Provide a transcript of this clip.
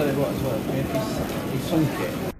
出来多少错，因为第三第